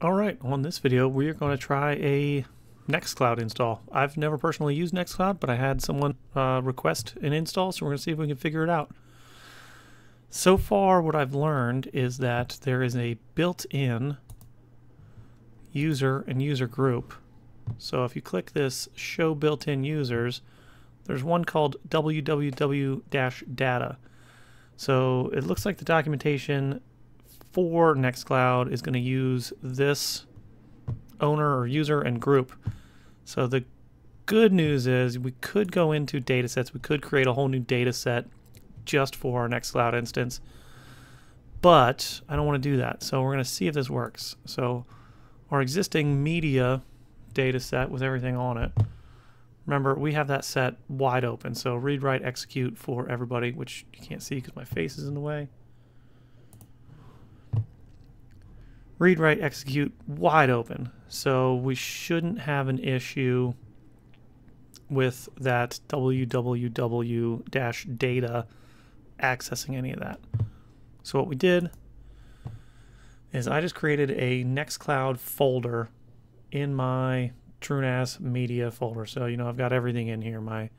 All right, on this video, we are going to try a Nextcloud install. I've never personally used Nextcloud, but I had someone uh, request an install, so we're going to see if we can figure it out. So far, what I've learned is that there is a built-in user and user group. So if you click this show built-in users, there's one called www-data. So it looks like the documentation for Nextcloud is going to use this owner or user and group. So the good news is we could go into data sets. We could create a whole new data set just for our Nextcloud instance. But I don't want to do that. So we're going to see if this works. So our existing media data set with everything on it. Remember, we have that set wide open. So read, write, execute for everybody, which you can't see because my face is in the way. Read, write, execute wide open. So we shouldn't have an issue with that www-data accessing any of that. So what we did is I just created a Nextcloud folder in my TrueNAS media folder. So, you know, I've got everything in here. My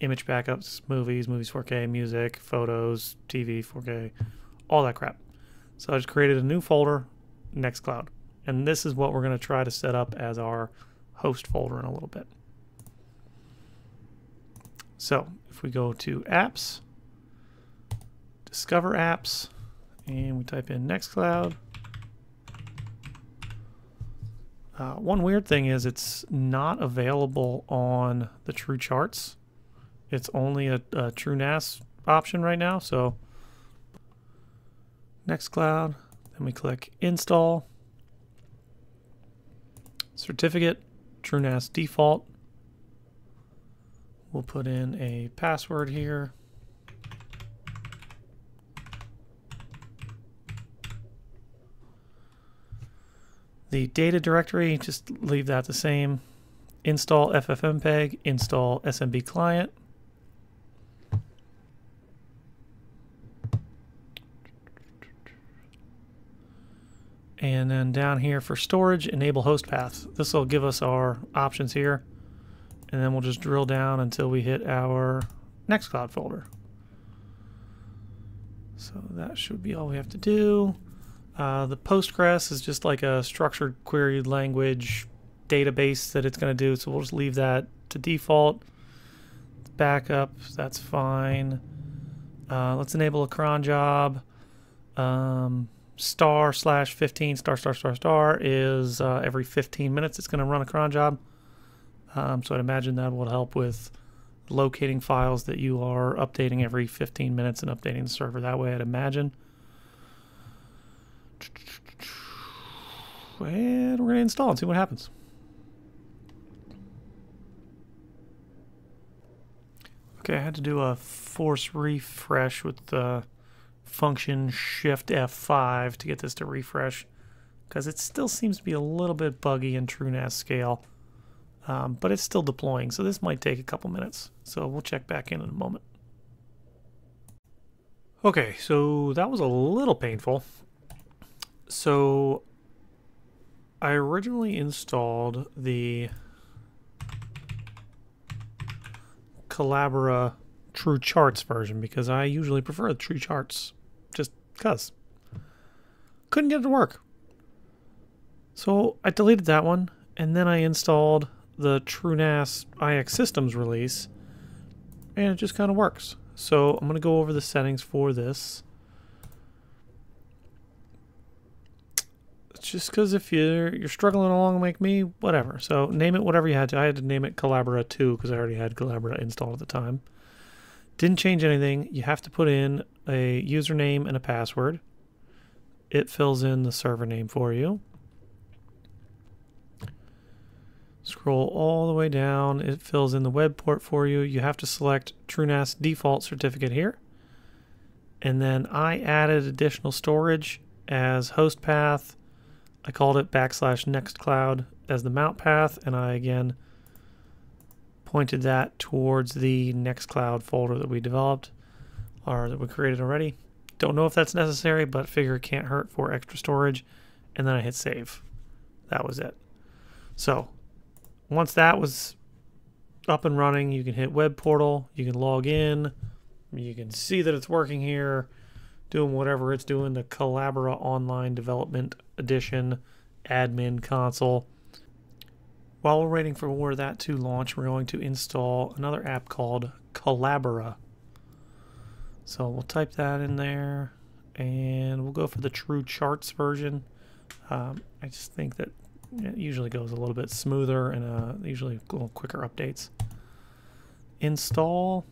image backups, movies, movies 4K, music, photos, TV, 4K, all that crap. So I just created a new folder Nextcloud. And this is what we're going to try to set up as our host folder in a little bit. So if we go to apps, discover apps, and we type in Nextcloud. Uh, one weird thing is it's not available on the True Charts. It's only a, a TrueNAS option right now. So Nextcloud, then we click install, certificate, TrueNAS default. We'll put in a password here. The data directory, just leave that the same. Install FFmpeg, install SMB client. And then down here for storage, enable host paths. This will give us our options here. And then we'll just drill down until we hit our next cloud folder. So that should be all we have to do. Uh, the Postgres is just like a structured query language database that it's going to do. So we'll just leave that to default. Backup, that's fine. Uh, let's enable a cron job. Um, star slash 15 star star star star is uh, every 15 minutes it's going to run a cron job. Um, so I'd imagine that will help with locating files that you are updating every 15 minutes and updating the server that way, I'd imagine. And we're going to install and see what happens. Okay, I had to do a force refresh with the function shift F5 to get this to refresh because it still seems to be a little bit buggy in TrueNAS scale. Um, but it's still deploying, so this might take a couple minutes. So we'll check back in in a moment. Okay, so that was a little painful. So I originally installed the Collabora True Charts version because I usually prefer the True Charts just cuz. Couldn't get it to work. So I deleted that one and then I installed the TrueNAS IX Systems release and it just kind of works. So I'm going to go over the settings for this. Just because if you're you're struggling along like me, whatever. So name it whatever you had to. I had to name it Collabora 2 because I already had Collabora installed at the time. Didn't change anything. You have to put in a username and a password. It fills in the server name for you. Scroll all the way down. It fills in the web port for you. You have to select TrueNAS default certificate here. And then I added additional storage as host path. I called it backslash nextcloud as the mount path. And I again pointed that towards the Nextcloud folder that we developed or that we created already. Don't know if that's necessary, but figure it can't hurt for extra storage. And then I hit save. that was it. So once that was up and running, you can hit web portal, you can log in, you can see that it's working here, doing whatever it's doing, the Collabora Online Development Edition admin console. While we're waiting for that to launch, we're going to install another app called Collabora. So we'll type that in there and we'll go for the true charts version. Um, I just think that it usually goes a little bit smoother and uh, usually a little quicker updates. Install.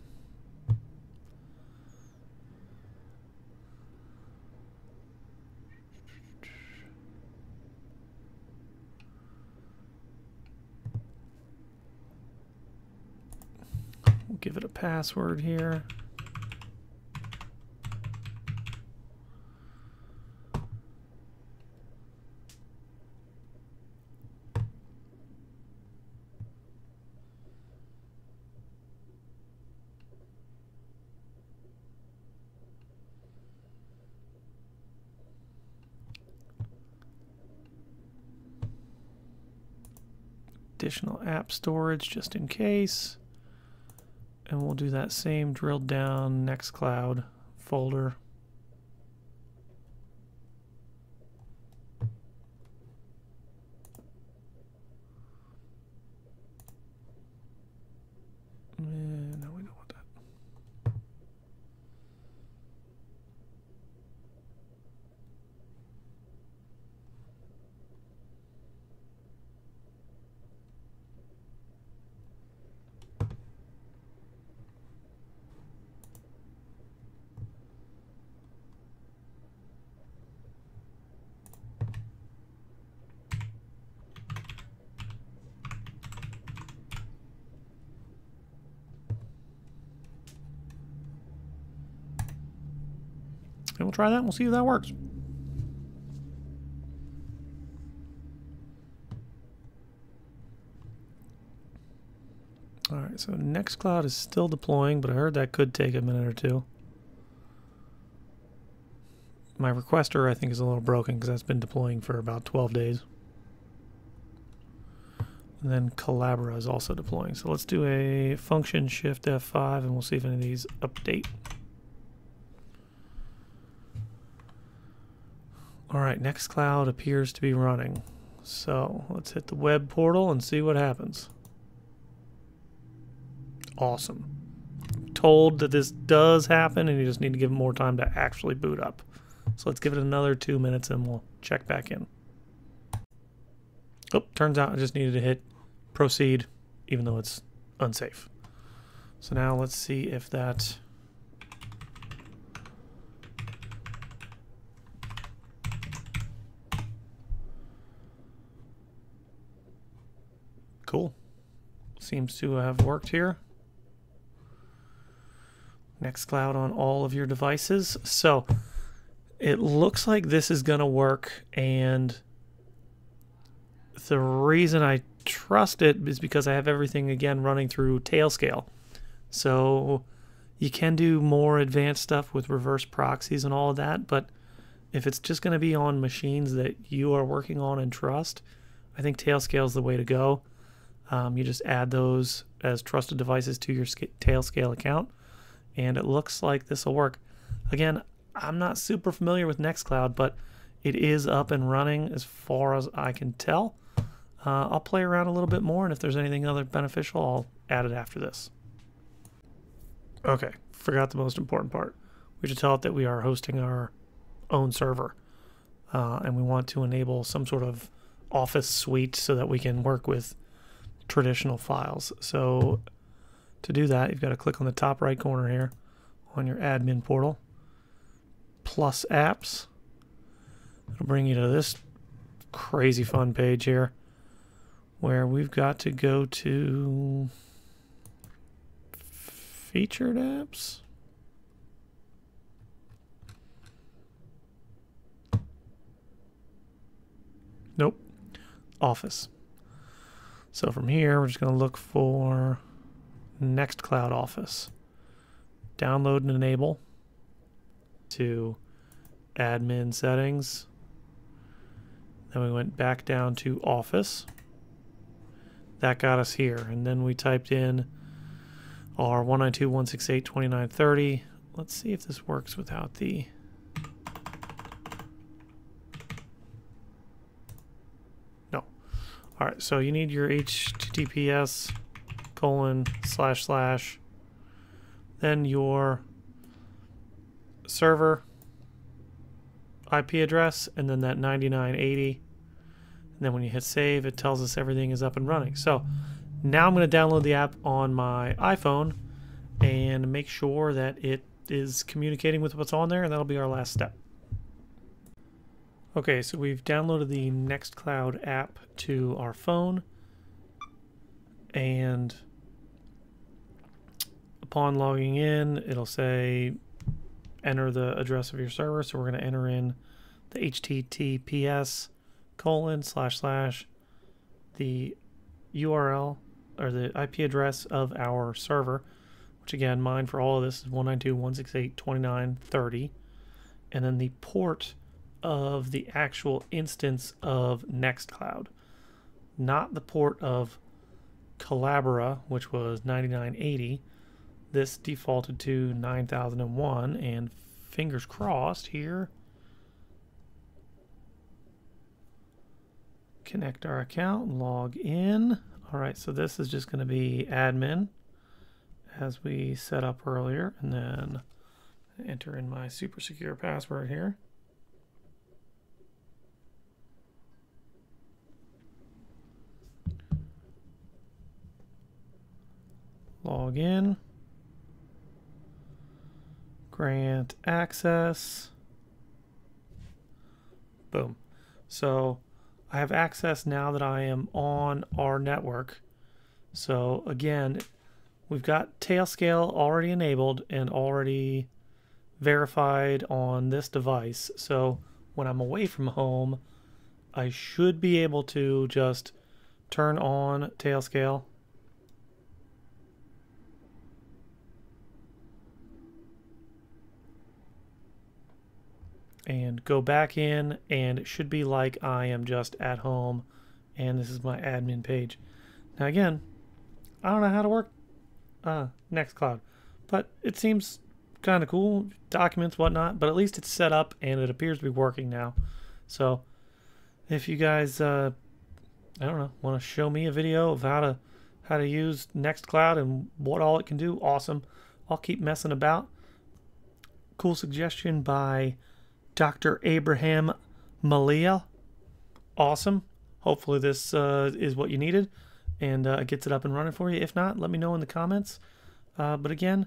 Give it a password here. additional app storage just in case. And we'll do that same drilled down next cloud folder. And we'll try that and we'll see if that works. Alright, so Nextcloud is still deploying, but I heard that could take a minute or two. My requester, I think, is a little broken because that's been deploying for about 12 days. And then Collabora is also deploying. So let's do a function shift F5 and we'll see if any of these update. All right, Nextcloud appears to be running. So let's hit the web portal and see what happens. Awesome. told that this does happen and you just need to give it more time to actually boot up. So let's give it another two minutes and we'll check back in. Oh, turns out I just needed to hit proceed even though it's unsafe. So now let's see if that Cool. Seems to have worked here. Nextcloud on all of your devices. So it looks like this is going to work. And the reason I trust it is because I have everything again running through Tailscale. So you can do more advanced stuff with reverse proxies and all of that. But if it's just going to be on machines that you are working on and trust, I think Tailscale is the way to go. Um, you just add those as trusted devices to your Tailscale account, and it looks like this will work. Again, I'm not super familiar with Nextcloud, but it is up and running as far as I can tell. Uh, I'll play around a little bit more, and if there's anything other beneficial, I'll add it after this. Okay, forgot the most important part. We should tell it that we are hosting our own server, uh, and we want to enable some sort of office suite so that we can work with traditional files. So to do that, you've got to click on the top right corner here on your admin portal, plus apps. It'll bring you to this crazy fun page here where we've got to go to featured apps. Nope. Office. So from here, we're just going to look for Nextcloud Office. Download and enable to admin settings. Then we went back down to Office. That got us here. And then we typed in our 192.168.29.30. Let's see if this works without the... All right, so you need your HTTPS colon slash slash then your server IP address and then that 9980 and then when you hit save it tells us everything is up and running. So now I'm going to download the app on my iPhone and make sure that it is communicating with what's on there and that'll be our last step okay so we've downloaded the Nextcloud app to our phone and upon logging in, it'll say enter the address of your server. So we're going to enter in the HTTPS colon slash slash the URL or the IP address of our server, which again, mine for all of this is 192.168.29.30, and then the port of the actual instance of Nextcloud, not the port of Collabora, which was 9980, this defaulted to 9001 and fingers crossed here connect our account log in. All right so this is just going to be admin as we set up earlier and then enter in my super secure password here log in grant access. Boom. So I have access now that I am on our network. So again, we've got Tailscale already enabled and already verified on this device. So when I'm away from home, I should be able to just turn on Tailscale go back in and it should be like I am just at home and this is my admin page. Now again, I don't know how to work uh, Nextcloud, but it seems kind of cool, documents, whatnot, but at least it's set up and it appears to be working now. So if you guys, uh, I don't know, want to show me a video of how to how to use Nextcloud and what all it can do, awesome. I'll keep messing about. Cool suggestion by Dr. Abraham Malia. Awesome. Hopefully this uh, is what you needed and uh, gets it up and running for you. If not, let me know in the comments. Uh, but again,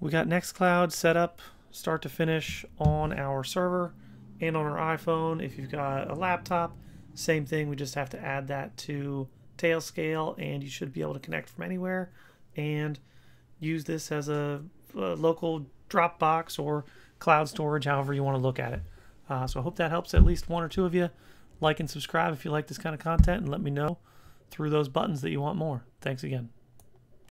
we got Nextcloud set up start to finish on our server and on our iPhone. If you've got a laptop, same thing. We just have to add that to Tailscale and you should be able to connect from anywhere and use this as a, a local Dropbox or cloud storage, however you want to look at it. Uh, so I hope that helps at least one or two of you. Like and subscribe if you like this kind of content and let me know through those buttons that you want more. Thanks again.